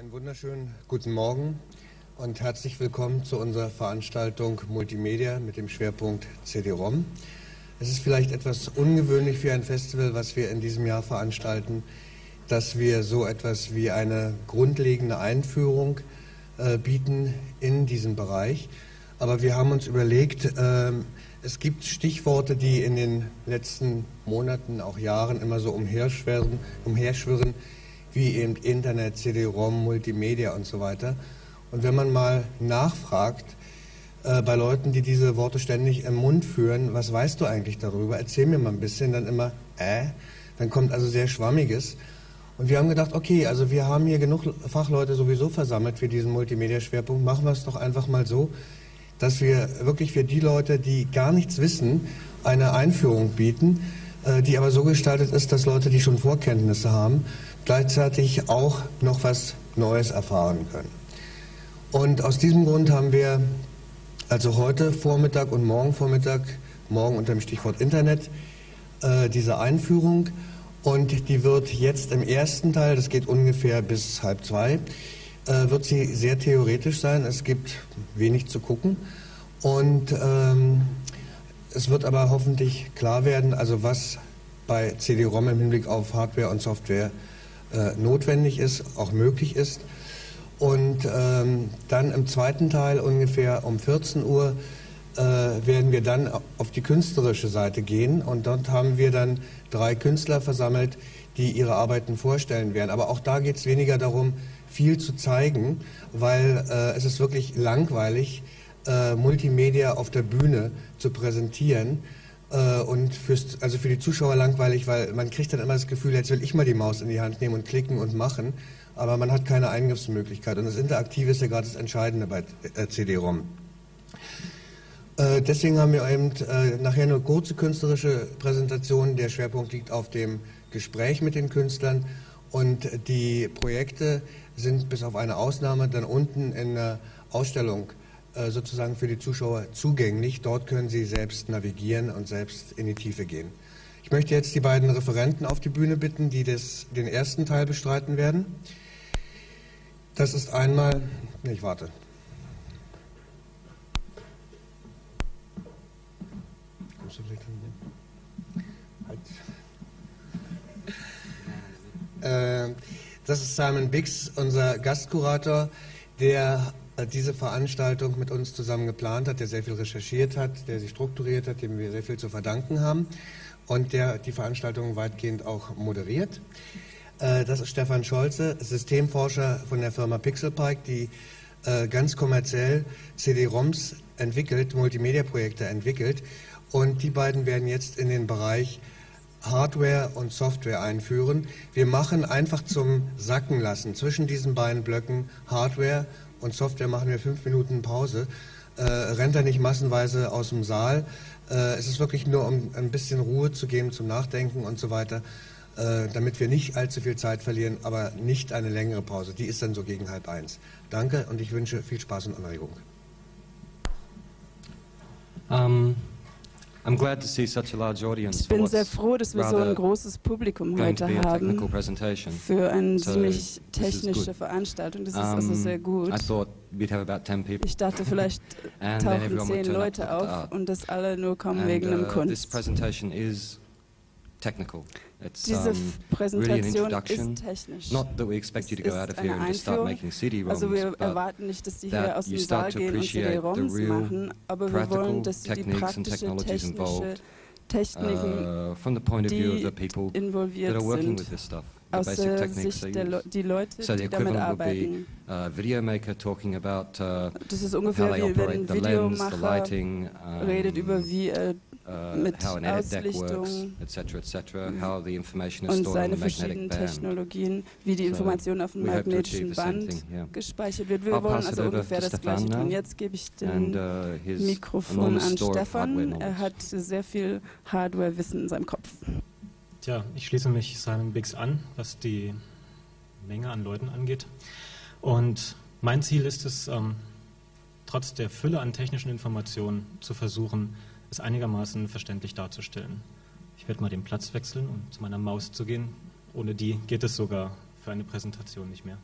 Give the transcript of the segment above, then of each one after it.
Einen wunderschönen guten Morgen und herzlich willkommen zu unserer Veranstaltung Multimedia mit dem Schwerpunkt CD-ROM. Es ist vielleicht etwas ungewöhnlich für ein Festival, was wir in diesem Jahr veranstalten, dass wir so etwas wie eine grundlegende Einführung äh, bieten in diesem Bereich. Aber wir haben uns überlegt, äh, es gibt Stichworte, die in den letzten Monaten, auch Jahren immer so umherschwirren, umherschwirren wie eben Internet, CD-ROM, Multimedia und so weiter. Und wenn man mal nachfragt äh, bei Leuten, die diese Worte ständig im Mund führen, was weißt du eigentlich darüber? Erzähl mir mal ein bisschen, dann immer, äh, dann kommt also sehr Schwammiges. Und wir haben gedacht, okay, also wir haben hier genug Fachleute sowieso versammelt für diesen Multimedia-Schwerpunkt, machen wir es doch einfach mal so, dass wir wirklich für die Leute, die gar nichts wissen, eine Einführung bieten, die aber so gestaltet ist, dass Leute, die schon Vorkenntnisse haben, gleichzeitig auch noch was Neues erfahren können. Und aus diesem Grund haben wir also heute Vormittag und morgen Vormittag, morgen unter dem Stichwort Internet, äh, diese Einführung. Und die wird jetzt im ersten Teil, das geht ungefähr bis halb zwei, äh, wird sie sehr theoretisch sein. Es gibt wenig zu gucken. Und ähm, es wird aber hoffentlich klar werden, also was bei CD-ROM im Hinblick auf Hardware und Software äh, notwendig ist, auch möglich ist. Und ähm, dann im zweiten Teil ungefähr um 14 Uhr äh, werden wir dann auf die künstlerische Seite gehen und dort haben wir dann drei Künstler versammelt, die ihre Arbeiten vorstellen werden. Aber auch da geht es weniger darum, viel zu zeigen, weil äh, es ist wirklich langweilig, äh, Multimedia auf der Bühne zu präsentieren äh, und fürs, also für die Zuschauer langweilig, weil man kriegt dann immer das Gefühl, jetzt will ich mal die Maus in die Hand nehmen und klicken und machen, aber man hat keine Eingriffsmöglichkeit und das Interaktive ist ja gerade das Entscheidende bei äh, CD-ROM. Äh, deswegen haben wir eben äh, nachher eine kurze künstlerische Präsentation. Der Schwerpunkt liegt auf dem Gespräch mit den Künstlern und die Projekte sind bis auf eine Ausnahme dann unten in der Ausstellung sozusagen für die Zuschauer zugänglich. Dort können sie selbst navigieren und selbst in die Tiefe gehen. Ich möchte jetzt die beiden Referenten auf die Bühne bitten, die das, den ersten Teil bestreiten werden. Das ist einmal, nee, ich warte. Halt. Äh, das ist Simon Biggs, unser Gastkurator, der äh, diese Veranstaltung mit uns zusammen geplant hat, der sehr viel recherchiert hat, der sie strukturiert hat, dem wir sehr viel zu verdanken haben und der die Veranstaltung weitgehend auch moderiert. Äh, das ist Stefan Scholze, Systemforscher von der Firma Pixelpike, die äh, ganz kommerziell CD-ROMs entwickelt, Multimedia-Projekte entwickelt. Und die beiden werden jetzt in den Bereich Hardware und Software einführen. Wir machen einfach zum Sacken lassen zwischen diesen beiden Blöcken Hardware und Software machen wir fünf Minuten Pause, äh, rennt er nicht massenweise aus dem Saal. Äh, es ist wirklich nur, um ein bisschen Ruhe zu geben zum Nachdenken und so weiter, äh, damit wir nicht allzu viel Zeit verlieren, aber nicht eine längere Pause. Die ist dann so gegen halb eins. Danke und ich wünsche viel Spaß und Anregung. Ähm, ich bin sehr froh, dass wir so ein großes Publikum heute haben für eine ziemlich technische Veranstaltung. Das ist also sehr gut. Ich dachte, vielleicht tauchen zehn Leute auf und das alle nur kommen wegen einem uh, Kunst. Technical. It's um, really an technisch. Not that we expect you to go out of here and just start making CD-ROMs, also wir erwarten nicht, dass Sie hier aus dem Saal gehen und CD-ROMs machen, aber wir wollen, dass Sie die praktische, technische Techniken, uh, from the point of view of the people that are working with this stuff. aus der Sicht der Le die Leute, so die damit arbeiten. Be, uh, video maker talking about, uh, das ist ungefähr wie wenn ein Videomacher lighting, um, redet über wie er uh, mit how an edit deck Auslichtung works, etc., etc., how the information is und seine the verschiedenen magnetic band. Technologien, wie die Information auf dem we hope to magnetischen achieve the same Band gespeichert wird. Wir wollen also ungefähr to das Stefan Gleiche tun. Jetzt gebe ich den uh, his Mikrofon an Stefan. Er hat sehr viel Hardware-Wissen in seinem Kopf. Tja, ich schließe mich Simon Biggs an, was die Menge an Leuten angeht. Und mein Ziel ist es, ähm, trotz der Fülle an technischen Informationen zu versuchen, es einigermaßen verständlich darzustellen. Ich werde mal den Platz wechseln, um zu meiner Maus zu gehen. Ohne die geht es sogar für eine Präsentation nicht mehr.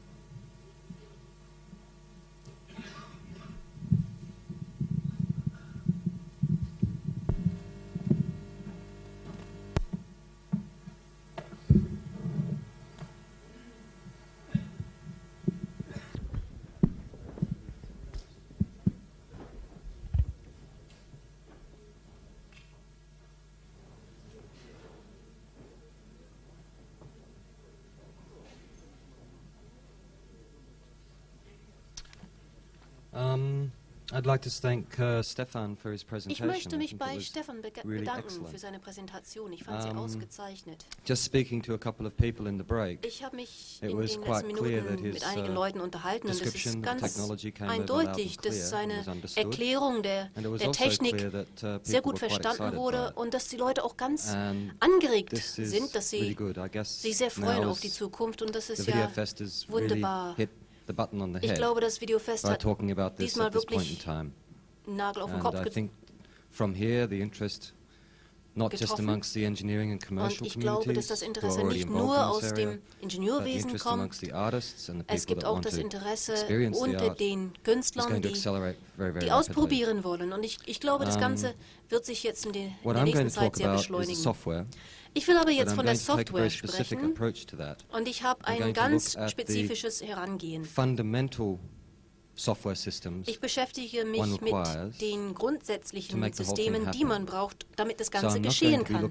Um, I'd like to thank uh, Stefan for his presentation. Ich möchte mich bei Stefan be really bedanken excellent. für seine Präsentation. Ich fand um, sie ausgezeichnet. Just speaking to a couple of people in the break, ich habe mich in den letzten Minuten his, mit einigen uh, Leuten unterhalten und es ist ganz eindeutig, dass seine Erklärung der, der also Technik that, uh, sehr gut verstanden wurde und dass die Leute auch ganz and angeregt sind, dass sie really sich sehr freuen auf die Zukunft und das ist ja wunderbar. Really the button on the head. Glaube, das Videofest hat talking about this diesmal at this point in time. Nagel auf den Kopf I think from here the interest not just amongst the engineering and commercial und ich glaube, dass das Interesse nicht nur aus dem Ingenieurwesen kommt. Es gibt auch das Interesse unter den Künstlern, die, die ausprobieren wollen. Und ich, ich glaube, das Ganze wird sich jetzt in, die, in der nächsten Zeit sehr beschleunigen. Ich will aber jetzt von der Software sprechen und ich habe ein ganz spezifisches Herangehen. Ich beschäftige mich mit den grundsätzlichen Systemen, die man braucht, damit das Ganze geschehen kann.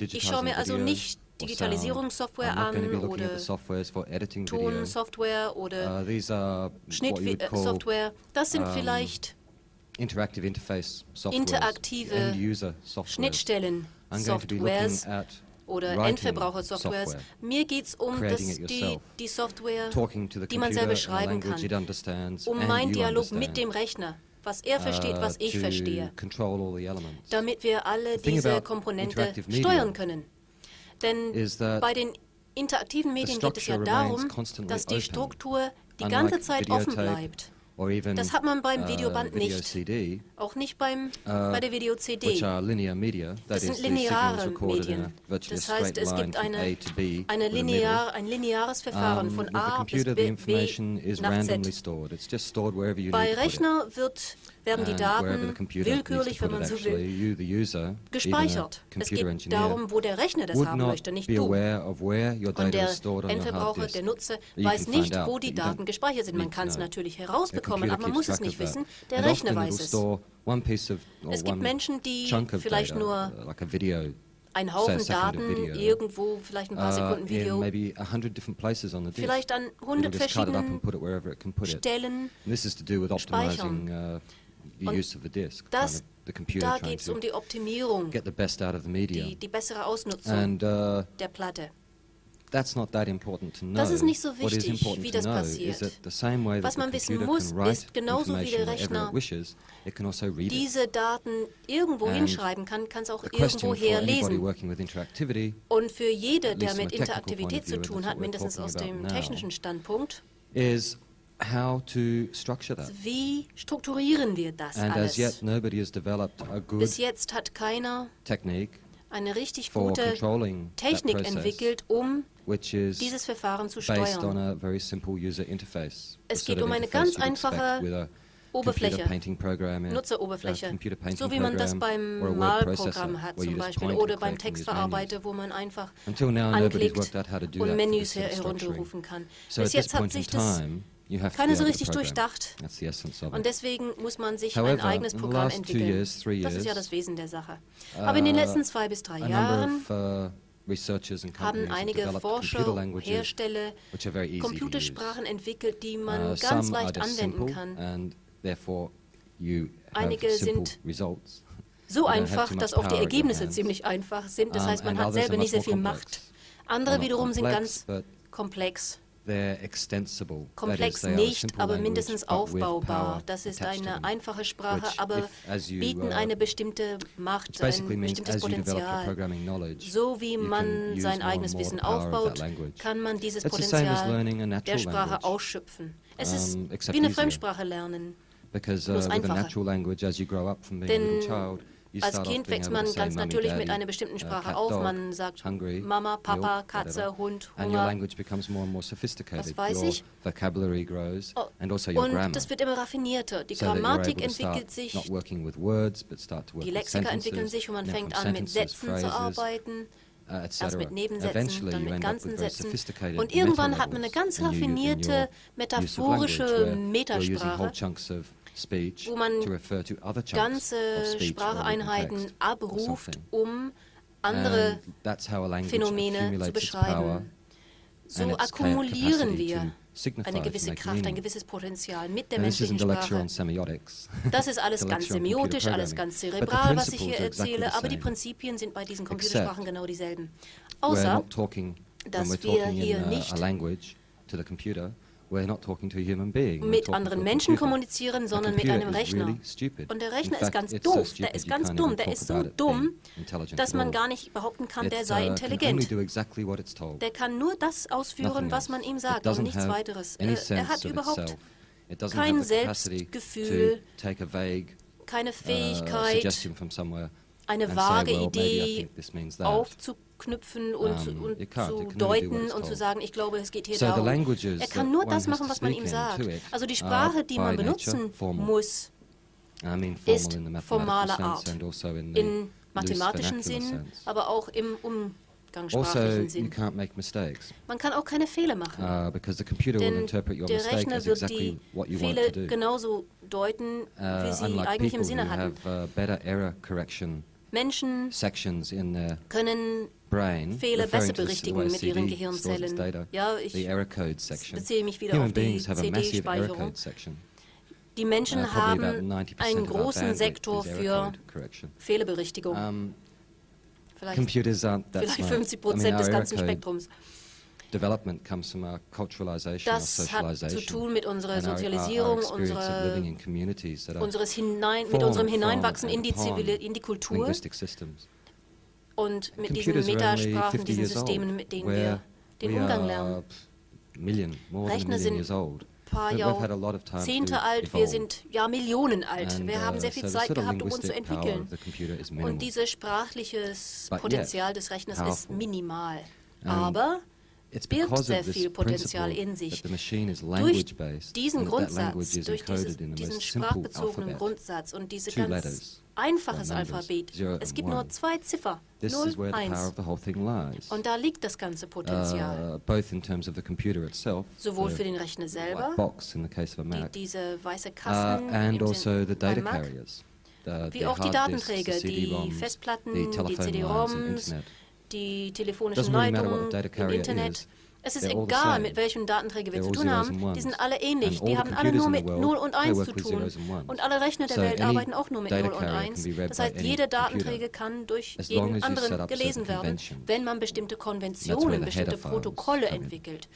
Ich schaue mir also nicht Digitalisierungssoftware an oder Tonsoftware oder uh, Schnittsoftware. Das sind vielleicht interaktive Schnittstellen. Oder Endverbrauchersoftwares. Mir geht es um das, die, die Software, die man selber schreiben kann, um meinen Dialog mit dem Rechner, was er uh, versteht, was ich verstehe, damit wir alle diese Komponente steuern können. Denn bei den interaktiven Medien geht es ja darum, dass die Struktur die ganze Zeit offen bleibt. Das hat man beim uh, Videoband nicht. Auch nicht beim, uh, bei der Video-CD. Das sind lineare Medien. Das heißt, es gibt eine, eine linear, ein lineares Verfahren von A bis B, B nach Z. Bei Rechner wird werden die Daten willkürlich, wenn man so will, gespeichert. Es geht darum, wo der Rechner das haben möchte, nicht du. Und der Endverbraucher, der Nutzer, weiß nicht, wo die Daten gespeichert sind. Man kann es natürlich herausbekommen, aber man muss es nicht wissen. Der Rechner weiß es. Es gibt Menschen, die vielleicht nur ein Haufen Daten irgendwo, vielleicht ein paar uh, Sekunden Video, vielleicht an 100 verschiedenen Stellen speichern. Uh, das, da geht es um die Optimierung, die, die bessere Ausnutzung And, uh, der Platte. That's not that important to know. Das ist nicht so wichtig, wie das passiert. Was man wissen muss, ist, genauso wie der Rechner wishes, also diese Daten irgendwo And hinschreiben kann, kann es auch irgendwo herlesen. Und für jede, der mit Interaktivität zu tun hat, mindestens aus dem technischen Standpunkt, is how to structure that. Wie strukturieren wir das And alles? As yet, nobody has developed a good Bis jetzt hat keiner technique eine richtig gute Technik process, entwickelt, um dieses Verfahren zu steuern. Es geht um eine ganz einfache Oberfläche, Nutzeroberfläche, so wie man das beim Malprogramm hat zum Beispiel oder beim Textverarbeiter, wo man einfach anklickt und Menüs herunterrufen kann. Bis jetzt hat sich das keiner so richtig durchdacht. Und deswegen muss man sich ein eigenes Programm entwickeln. das ist ja das Wesen der Sache. Aber in den uh, letzten zwei bis drei Jahren uh, haben einige Forscher, Hersteller Computersprachen entwickelt, die man uh, ganz leicht anwenden kann. Einige sind so einfach, dass auch die Ergebnisse ziemlich einfach sind. Das heißt, man hat selber nicht sehr viel Macht. Andere wiederum sind ganz komplex. Komplex nicht, aber mindestens aufbaubar. Das ist eine einfache Sprache, aber bieten uh, eine bestimmte Macht, ein bestimmtes Potenzial. So wie man sein eigenes Wissen aufbaut, kann man dieses Potenzial der Sprache ausschöpfen. Es ist wie eine Fremdsprache lernen. Because uh, with als Kind wächst man ganz natürlich mit einer bestimmten uh, Sprache auf. Man sagt Mama, Papa, Katze, Hund, Hunger. Das weiß ich. Oh, also und das wird immer raffinierter. Die Grammatik entwickelt sich. Die Lexika entwickeln sich und man fängt an, mit Sätzen zu arbeiten. Uh, Erst mit Nebensätzen, dann mit ganzen Sätzen. Und irgendwann hat man eine ganz raffinierte, metaphorische Metasprache wo man ganze Spracheinheiten abruft, um andere Phänomene zu beschreiben. So akkumulieren wir eine gewisse Kraft, ein gewisses Potenzial mit der menschlichen Sprache. Das ist alles ganz semiotisch, alles ganz zerebral, was ich hier erzähle, aber die Prinzipien sind bei diesen Computersprachen genau dieselben. Außer, dass wir hier nicht mit anderen Menschen kommunizieren, sondern mit einem Rechner. Und der Rechner ist ganz doof, der ist ganz dumm, der ist so dumm, dass man gar nicht behaupten kann, der sei uh, intelligent. Der kann nur das ausführen, was man ihm sagt und nichts weiteres. Er hat überhaupt kein Selbstgefühl, keine uh, Fähigkeit, eine vage Idee aufzubauen knüpfen und, um, und zu deuten und zu sagen, ich glaube, es geht hier so darum. Er kann nur das machen, was man ihm sagt. Also die Sprache, die man benutzen muss, ist formaler Art. Also in mathematischen Sinn, aber auch im umgangssprachlichen Sinn. Man kann auch keine Fehler machen. Uh, denn der Rechner wird die Fehler genauso deuten, uh, wie sie eigentlich im Sinne hatten. Uh, Menschen können Fehler besser berichtigen mit ihren Gehirnzellen. Ja, ich beziehe mich wieder auf die CD-Speicherung. Die Menschen uh, haben einen großen Sektor für Fehlerberichtigung. Vielleicht, vielleicht 50 Prozent des ganzen Spektrums. Development comes from our culturalization, das hat zu tun mit unserer Sozialisierung, unsere, unseres hinein, mit unserem Hineinwachsen in die, Zivil in die Kultur und mit diesen Metasprachen, diesen Systemen, mit denen wir den Umgang lernen. Rechner sind ein paar Jahrzehnte alt, wir sind ja Millionen alt. Wir haben uh, sehr viel Zeit gehabt, um uns zu entwickeln. Und dieses sprachliches Potenzial des Rechners ist minimal. Aber birgt sehr viel Potenzial in sich. Durch diesen Grundsatz, durch dieses, diesen sprachbezogenen Grundsatz und diese ganz einfaches Alphabet. Es gibt nur zwei Ziffern, 0, 1. Und da liegt das ganze Potenzial. Uh, Sowohl für den Rechner selber, die, diese weiße uh, Kasten uh, also beim Mac, wie auch die Datenträger, die Festplatten, die CD-ROMs, die telefonischen Leitungen im Internet. Es ist egal, mit welchen Datenträger wir zu tun haben, die sind alle ähnlich. Die haben alle nur mit 0 und 1 zu tun. Und alle Rechner der Welt arbeiten auch nur mit 0 und 1. Das heißt, jeder Datenträger kann durch jeden anderen gelesen werden, wenn man bestimmte Konventionen, bestimmte Protokolle entwickelt.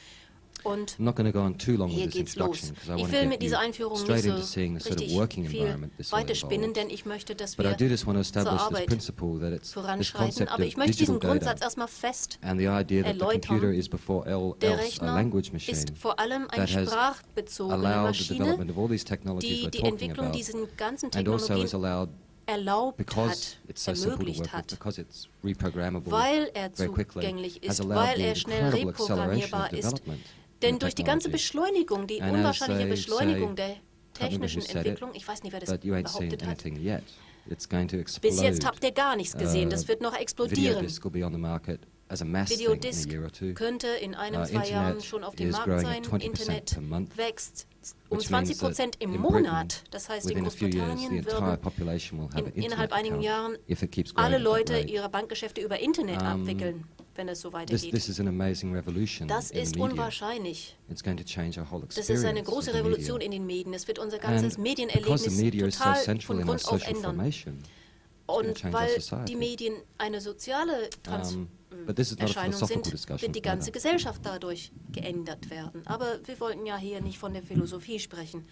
Und hier geht's los. Ich will mit dieser Einführung nicht so richtig viel weiterspinnen, denn ich möchte, dass wir zur Arbeit voranschreiten. Aber ich möchte diesen Grundsatz erstmal fest erläutern. Der Rechner ist vor allem eine sprachbezogene Maschine, die die Entwicklung dieser ganzen also Technologien erlaubt hat, ermöglicht hat, weil er zugänglich ist, weil er schnell reprogrammierbar ist, denn durch die ganze Beschleunigung, die unwahrscheinliche Beschleunigung der technischen Entwicklung, ich weiß nicht, wer das behauptet hat, bis jetzt habt ihr gar nichts gesehen, das uh, wird noch explodieren. Videodisc könnte in einem, uh, zwei Jahren schon auf dem Markt sein. Internet wächst um 20 Prozent im Monat. Das heißt, in Großbritannien würden in, innerhalb einigen Jahren alle Leute ihre Bankgeschäfte über Internet abwickeln wenn es so weitergeht. This, this das ist unwahrscheinlich. Das ist eine große Revolution in den Medien. Es wird unser ganzes Medienerlebnis total von Grund auf ändern. Und weil die Medien eine soziale Trans um, Erscheinung sind, wird die ganze Gesellschaft dadurch geändert werden. Aber wir wollten ja hier nicht von der Philosophie sprechen.